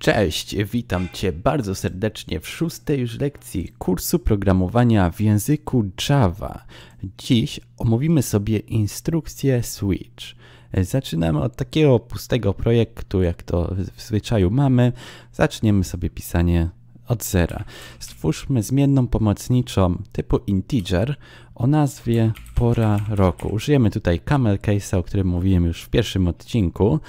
Cześć, witam Cię bardzo serdecznie w szóstej już lekcji kursu programowania w języku Java. Dziś omówimy sobie instrukcję Switch. Zaczynamy od takiego pustego projektu, jak to w zwyczaju mamy. Zaczniemy sobie pisanie od zera. Stwórzmy zmienną pomocniczą typu integer o nazwie pora roku. Użyjemy tutaj camel case, o którym mówiłem już w pierwszym odcinku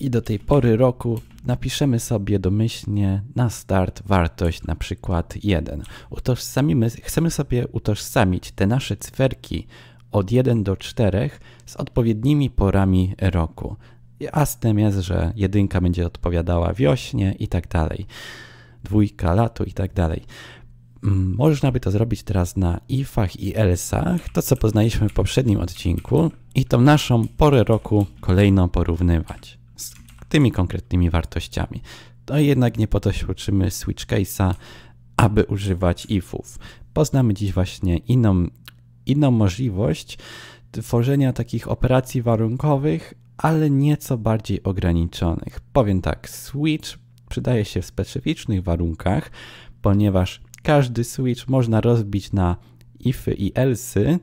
i do tej pory roku napiszemy sobie domyślnie na start wartość na przykład 1. Utożsamimy, chcemy sobie utożsamić te nasze cyferki od 1 do 4 z odpowiednimi porami roku. Jasnym jest, że jedynka będzie odpowiadała wiośnie i tak dalej. Dwójka latu i tak dalej. Mm, można by to zrobić teraz na ifach i elsach, to co poznaliśmy w poprzednim odcinku i tą naszą porę roku kolejną porównywać tymi konkretnymi wartościami. To jednak nie po to się uczymy switch case'a, aby używać ifów. Poznamy dziś właśnie inną, inną możliwość tworzenia takich operacji warunkowych, ale nieco bardziej ograniczonych. Powiem tak, switch przydaje się w specyficznych warunkach, ponieważ każdy switch można rozbić na ify i elsy,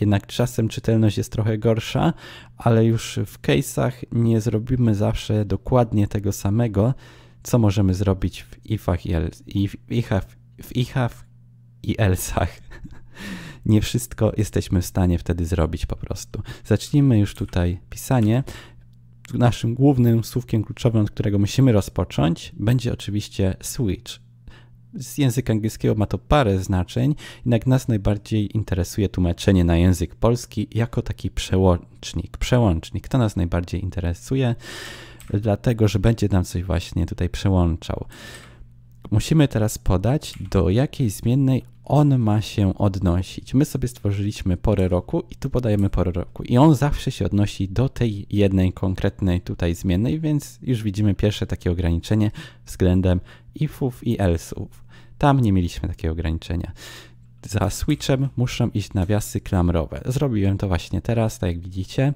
jednak czasem czytelność jest trochę gorsza, ale już w case'ach nie zrobimy zawsze dokładnie tego samego, co możemy zrobić w ifach i, el, w ifach, w ifach i elsach. Nie wszystko jesteśmy w stanie wtedy zrobić po prostu. Zacznijmy już tutaj pisanie. Naszym głównym słówkiem kluczowym, od którego musimy rozpocząć, będzie oczywiście switch z języka angielskiego ma to parę znaczeń, jednak nas najbardziej interesuje tłumaczenie na język polski jako taki przełącznik. Przełącznik to nas najbardziej interesuje, dlatego że będzie nam coś właśnie tutaj przełączał. Musimy teraz podać, do jakiej zmiennej on ma się odnosić. My sobie stworzyliśmy porę roku i tu podajemy porę roku. I on zawsze się odnosi do tej jednej konkretnej tutaj zmiennej, więc już widzimy pierwsze takie ograniczenie względem ifów i else'ów. Tam nie mieliśmy takiego ograniczenia. Za switchem muszą iść nawiasy klamrowe. Zrobiłem to właśnie teraz, tak jak widzicie.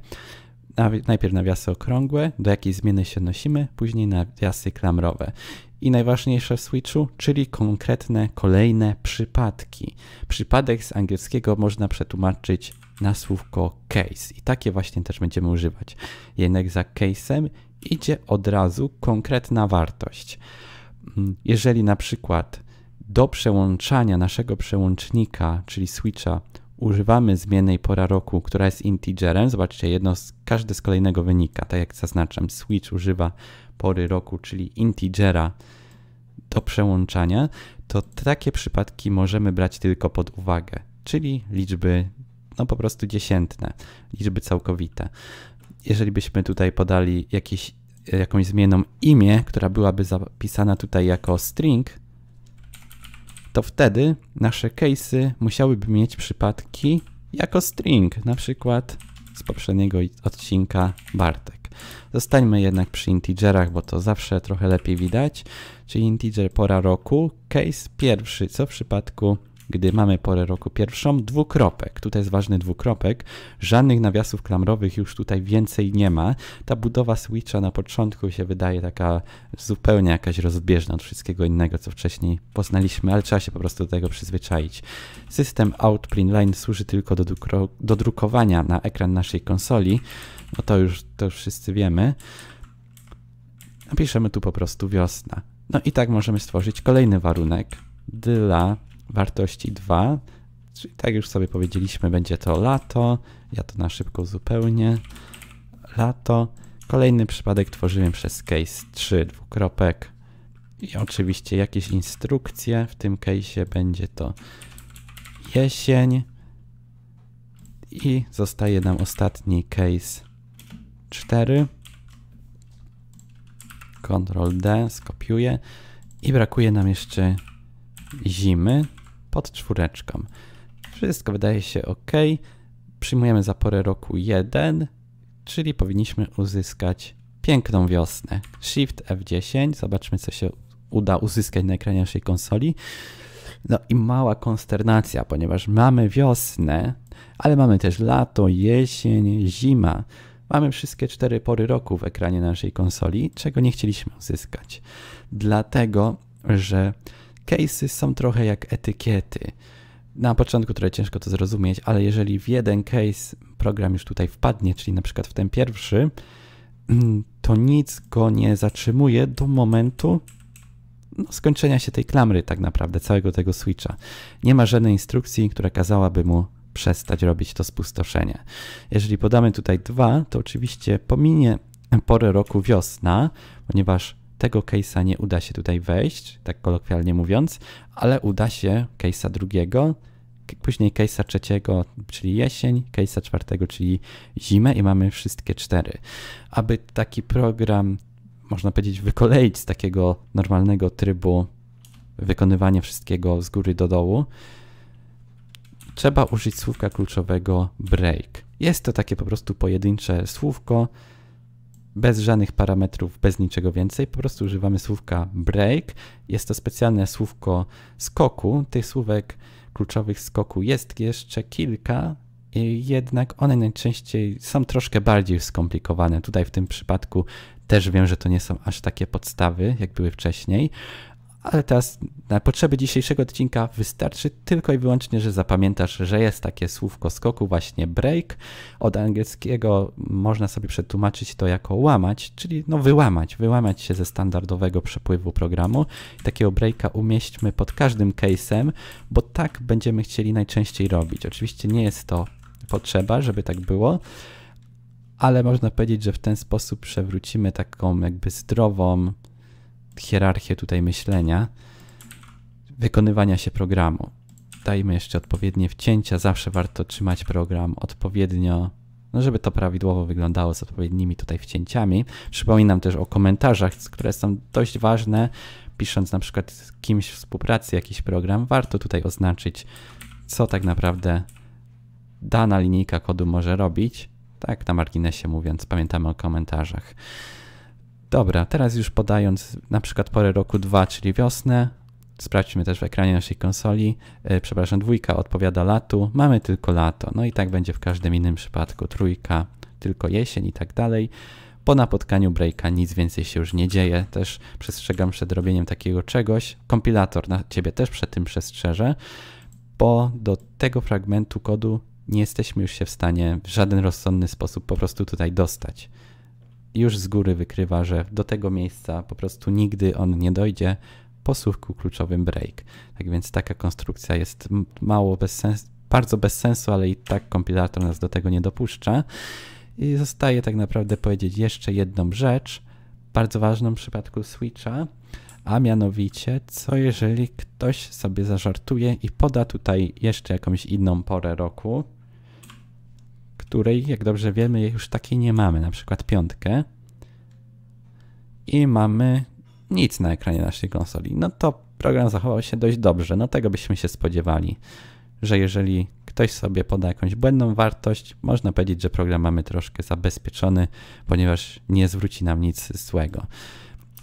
Najpierw nawiasy okrągłe, do jakiej zmiany się odnosimy, później nawiasy klamrowe. I najważniejsze w switchu, czyli konkretne kolejne przypadki. Przypadek z angielskiego można przetłumaczyć na słówko case i takie właśnie też będziemy używać. Jednak za case'em idzie od razu konkretna wartość. Mm, jeżeli na przykład do przełączania naszego przełącznika, czyli switcha, używamy zmiennej pora roku, która jest integerem, zobaczcie, jedno z, każdy z kolejnego wynika, tak jak zaznaczam, switch używa pory roku, czyli integera do przełączania, to takie przypadki możemy brać tylko pod uwagę, czyli liczby no po prostu dziesiętne, liczby całkowite. Jeżeli byśmy tutaj podali jakąś zmienną imię, która byłaby zapisana tutaj jako string, to wtedy nasze case'y musiałyby mieć przypadki jako string, na przykład z poprzedniego odcinka Bartek. Zostańmy jednak przy integerach, bo to zawsze trochę lepiej widać, czyli integer pora roku, case pierwszy, co w przypadku gdy mamy porę roku pierwszą, dwukropek. Tutaj jest ważny dwukropek. Żadnych nawiasów klamrowych już tutaj więcej nie ma. Ta budowa switcha na początku się wydaje taka zupełnie jakaś rozbieżna od wszystkiego innego, co wcześniej poznaliśmy, ale trzeba się po prostu do tego przyzwyczaić. System out print line służy tylko do, do drukowania na ekran naszej konsoli. No to już, to wszyscy wiemy. Napiszemy tu po prostu wiosna. No i tak możemy stworzyć kolejny warunek dla wartości 2, czyli tak już sobie powiedzieliśmy, będzie to lato. Ja to na szybko zupełnie. Lato. Kolejny przypadek tworzymy przez case 3 dwukropek. I oczywiście jakieś instrukcje. W tym case będzie to jesień. I zostaje nam ostatni case 4. Ctrl D, skopiuję. I brakuje nam jeszcze zimy pod czwóreczką. Wszystko wydaje się ok. Przyjmujemy za porę roku 1, czyli powinniśmy uzyskać piękną wiosnę. Shift F10, zobaczmy co się uda uzyskać na ekranie naszej konsoli. No i mała konsternacja, ponieważ mamy wiosnę, ale mamy też lato, jesień, zima. Mamy wszystkie cztery pory roku w ekranie naszej konsoli, czego nie chcieliśmy uzyskać. Dlatego, że case'y są trochę jak etykiety. Na początku trochę ciężko to zrozumieć, ale jeżeli w jeden case program już tutaj wpadnie, czyli na przykład w ten pierwszy, to nic go nie zatrzymuje do momentu no, skończenia się tej klamry, tak naprawdę, całego tego switcha. Nie ma żadnej instrukcji, która kazałaby mu przestać robić to spustoszenie. Jeżeli podamy tutaj 2, to oczywiście pominie porę roku wiosna, ponieważ tego case'a nie uda się tutaj wejść, tak kolokwialnie mówiąc, ale uda się case'a drugiego, później case'a trzeciego, czyli jesień, case'a czwartego, czyli zimę i mamy wszystkie cztery. Aby taki program, można powiedzieć, wykoleić z takiego normalnego trybu wykonywania wszystkiego z góry do dołu, trzeba użyć słówka kluczowego break. Jest to takie po prostu pojedyncze słówko, bez żadnych parametrów, bez niczego więcej. Po prostu używamy słówka break. Jest to specjalne słówko skoku. Tych słówek kluczowych skoku jest jeszcze kilka, jednak one najczęściej są troszkę bardziej skomplikowane. Tutaj w tym przypadku też wiem, że to nie są aż takie podstawy, jak były wcześniej, ale teraz na potrzeby dzisiejszego odcinka wystarczy tylko i wyłącznie, że zapamiętasz, że jest takie słówko skoku, właśnie break. Od angielskiego można sobie przetłumaczyć to jako łamać, czyli no wyłamać, wyłamać się ze standardowego przepływu programu. takiego breaka umieśćmy pod każdym case'em, bo tak będziemy chcieli najczęściej robić. Oczywiście nie jest to potrzeba, żeby tak było, ale można powiedzieć, że w ten sposób przewrócimy taką jakby zdrową, hierarchię tutaj myślenia, wykonywania się programu. Dajmy jeszcze odpowiednie wcięcia, zawsze warto trzymać program odpowiednio, no żeby to prawidłowo wyglądało z odpowiednimi tutaj wcięciami. Przypominam też o komentarzach, które są dość ważne. Pisząc na przykład z kimś współpracy jakiś program, warto tutaj oznaczyć, co tak naprawdę dana linijka kodu może robić. Tak, na marginesie mówiąc, pamiętamy o komentarzach. Dobra, teraz już podając na przykład porę roku 2, czyli wiosnę, sprawdźmy też w ekranie naszej konsoli, yy, przepraszam, dwójka odpowiada latu, mamy tylko lato, no i tak będzie w każdym innym przypadku, trójka tylko jesień i tak dalej. Po napotkaniu breaka nic więcej się już nie dzieje, też przestrzegam przed robieniem takiego czegoś, kompilator na ciebie też przed tym przestrzeże, bo do tego fragmentu kodu nie jesteśmy już się w stanie w żaden rozsądny sposób po prostu tutaj dostać już z góry wykrywa, że do tego miejsca po prostu nigdy on nie dojdzie po słówku kluczowym break. Tak więc taka konstrukcja jest mało bez sensu, bardzo bez sensu, ale i tak kompilator nas do tego nie dopuszcza. I zostaje tak naprawdę powiedzieć jeszcze jedną rzecz, bardzo ważną w przypadku Switcha, a mianowicie, co jeżeli ktoś sobie zażartuje i poda tutaj jeszcze jakąś inną porę roku, której, jak dobrze wiemy, już takiej nie mamy, na przykład piątkę. I mamy nic na ekranie naszej konsoli. No to program zachował się dość dobrze. No tego byśmy się spodziewali, że jeżeli ktoś sobie poda jakąś błędną wartość, można powiedzieć, że program mamy troszkę zabezpieczony, ponieważ nie zwróci nam nic złego.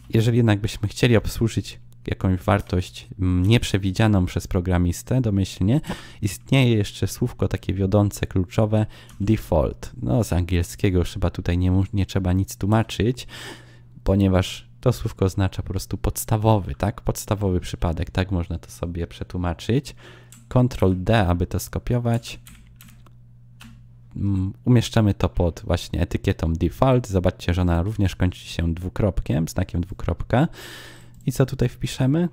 Jeżeli jednak byśmy chcieli obsłużyć jakąś wartość mm, nieprzewidzianą przez programistę domyślnie, istnieje jeszcze słówko takie wiodące, kluczowe default. No z angielskiego chyba tutaj nie, nie trzeba nic tłumaczyć, ponieważ to słówko oznacza po prostu podstawowy, tak? Podstawowy przypadek, tak można to sobie przetłumaczyć. Ctrl D, aby to skopiować. Mm, umieszczamy to pod właśnie etykietą default. Zobaczcie, że ona również kończy się dwukropkiem, znakiem dwukropka. I co tutaj wpiszemy?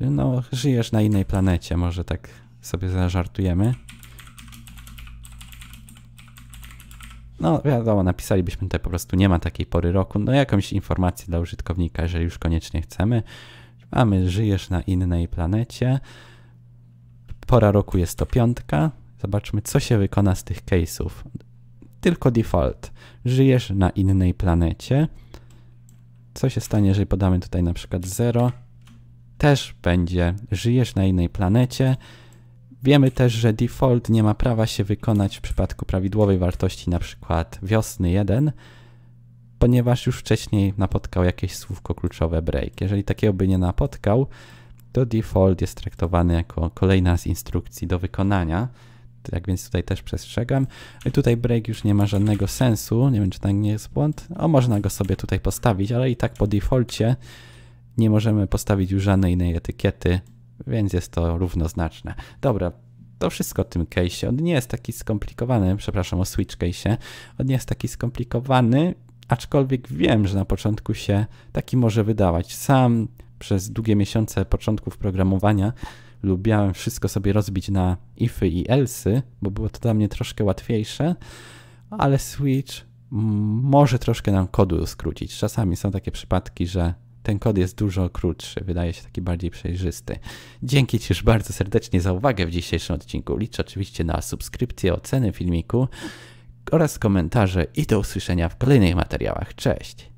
No, żyjesz na innej planecie, może tak sobie zażartujemy. No, wiadomo, napisalibyśmy tutaj po prostu nie ma takiej pory roku. No, jakąś informację dla użytkownika, jeżeli już koniecznie chcemy. Mamy, żyjesz na innej planecie. Pora roku jest to piątka. Zobaczmy, co się wykona z tych case'ów. Tylko default. Żyjesz na innej planecie. Co się stanie, jeżeli podamy tutaj na przykład 0? Też będzie, żyjesz na innej planecie. Wiemy też, że default nie ma prawa się wykonać w przypadku prawidłowej wartości, na przykład wiosny 1, ponieważ już wcześniej napotkał jakieś słówko kluczowe break. Jeżeli takiego by nie napotkał, to default jest traktowany jako kolejna z instrukcji do wykonania. Tak więc tutaj też przestrzegam. I tutaj break już nie ma żadnego sensu. Nie wiem, czy to nie jest błąd. O, można go sobie tutaj postawić, ale i tak po defaulcie nie możemy postawić już żadnej innej etykiety, więc jest to równoznaczne. Dobra, to wszystko o tym case. On nie jest taki skomplikowany, przepraszam o switch case. On nie jest taki skomplikowany, aczkolwiek wiem, że na początku się taki może wydawać. Sam przez długie miesiące początków programowania lubiałem wszystko sobie rozbić na ify i elsy, bo było to dla mnie troszkę łatwiejsze, ale Switch może troszkę nam kodu skrócić. Czasami są takie przypadki, że ten kod jest dużo krótszy, wydaje się taki bardziej przejrzysty. Dzięki Ci już bardzo serdecznie za uwagę w dzisiejszym odcinku. Liczę oczywiście na subskrypcję, oceny filmiku oraz komentarze i do usłyszenia w kolejnych materiałach. Cześć!